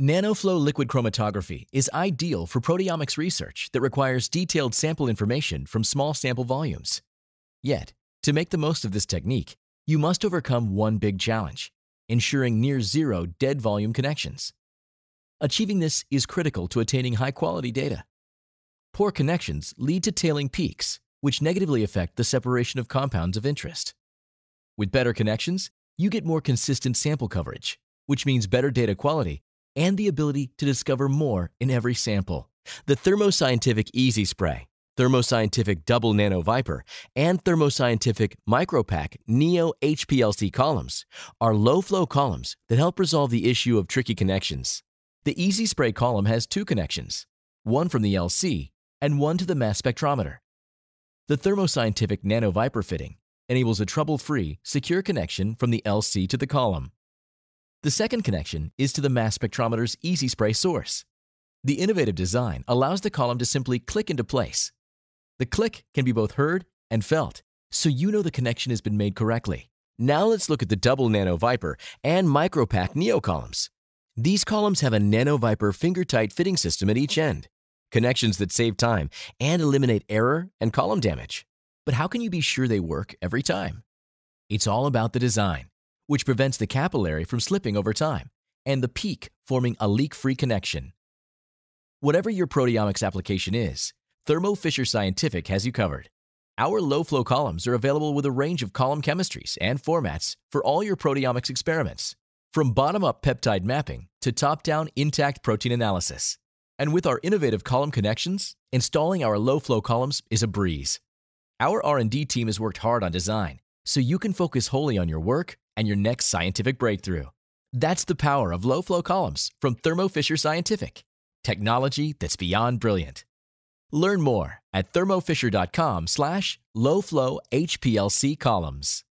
NanoFlow liquid chromatography is ideal for proteomics research that requires detailed sample information from small sample volumes. Yet, to make the most of this technique, you must overcome one big challenge ensuring near zero dead volume connections. Achieving this is critical to attaining high quality data. Poor connections lead to tailing peaks, which negatively affect the separation of compounds of interest. With better connections, you get more consistent sample coverage, which means better data quality and the ability to discover more in every sample. The Thermo Scientific Easy Spray, Thermo Scientific Double Nano Viper, and Thermo Scientific MicroPack Neo HPLC columns are low flow columns that help resolve the issue of tricky connections. The Easy Spray column has two connections, one from the LC and one to the mass spectrometer. The Thermo Scientific Nano Viper fitting enables a trouble-free, secure connection from the LC to the column. The second connection is to the mass spectrometer's Easy Spray source. The innovative design allows the column to simply click into place. The click can be both heard and felt, so you know the connection has been made correctly. Now let's look at the double Nano Viper and MicroPack Neo columns. These columns have a Nano Viper finger-tight fitting system at each end, connections that save time and eliminate error and column damage. But how can you be sure they work every time? It's all about the design, which prevents the capillary from slipping over time and the PEEK forming a leak-free connection. Whatever your proteomics application is, Thermo Fisher Scientific has you covered. Our low-flow columns are available with a range of column chemistries and formats for all your proteomics experiments, from bottom-up peptide mapping to top-down intact protein analysis. And with our innovative column connections, installing our low-flow columns is a breeze. Our R&D team has worked hard on design, so you can focus wholly on your work and your next scientific breakthrough. That's the power of low-flow columns from Thermo Fisher Scientific, technology that's beyond brilliant. Learn more at thermofisher.com slash low-flow HPLC columns.